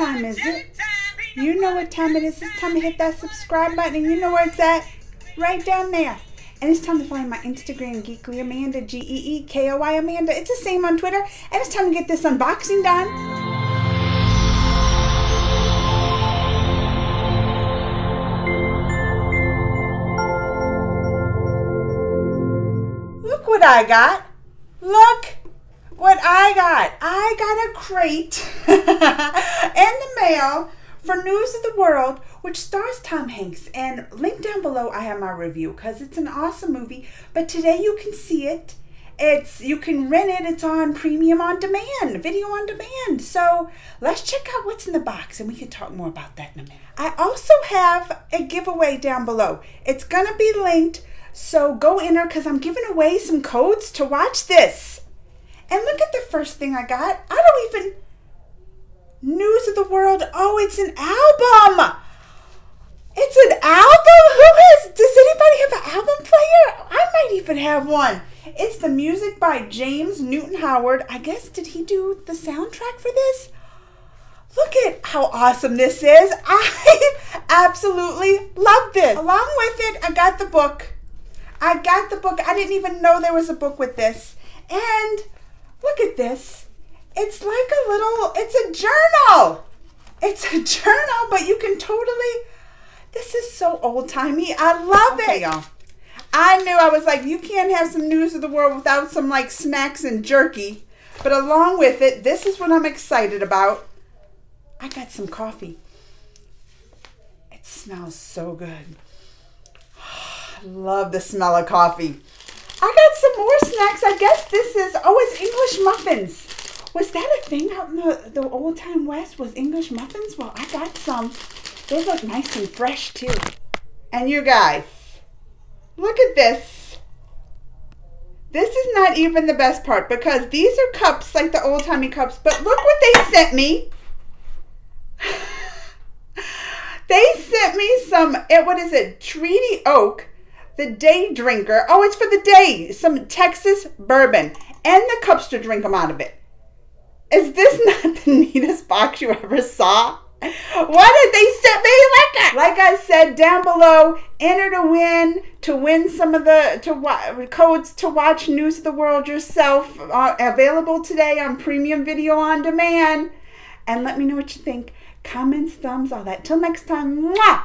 time is it? You know what time it is. It's time to hit that subscribe button. And you know where it's at? Right down there. And it's time to find my Instagram, Geekly Amanda, G E E K O Y Amanda. It's the same on Twitter. And it's time to get this unboxing done. Look what I got. Look I got. I got a crate in the mail for News of the World, which stars Tom Hanks. And link down below, I have my review because it's an awesome movie. But today you can see it. It's you can rent it. It's on premium on demand, video on demand. So let's check out what's in the box, and we can talk more about that in a minute. I also have a giveaway down below. It's gonna be linked, so go enter because I'm giving away some codes to watch this. And look at the first thing I got. I don't even News of the World. Oh, it's an album. It's an album? Who has, does anybody have an album player? I might even have one. It's the music by James Newton Howard. I guess, did he do the soundtrack for this? Look at how awesome this is. I absolutely love this. Along with it, I got the book. I got the book. I didn't even know there was a book with this. And look at this. It's like a little, it's a journal. It's a journal, but you can totally, this is so old timey. I love okay, it. y'all. I knew I was like, you can't have some news of the world without some like snacks and jerky. But along with it, this is what I'm excited about. I got some coffee. It smells so good. I love the smell of coffee. More snacks. I guess this is, oh, it's English muffins. Was that a thing out in the, the old time west? Was English muffins? Well, I got some. They look nice and fresh too. And you guys, look at this. This is not even the best part because these are cups like the old timey cups, but look what they sent me. they sent me some, eh, what is it, Treaty Oak, the day drinker. Oh, it's for the day. Some Texas bourbon and the cups to drink them out of it. Is this not the neatest box you ever saw? Why did they send me like that? Like I said down below, enter to win to win some of the to wa- codes to watch News of the World yourself. Uh, available today on Premium Video on Demand. And let me know what you think. Comments, thumbs, all that. Till next time. Mwah!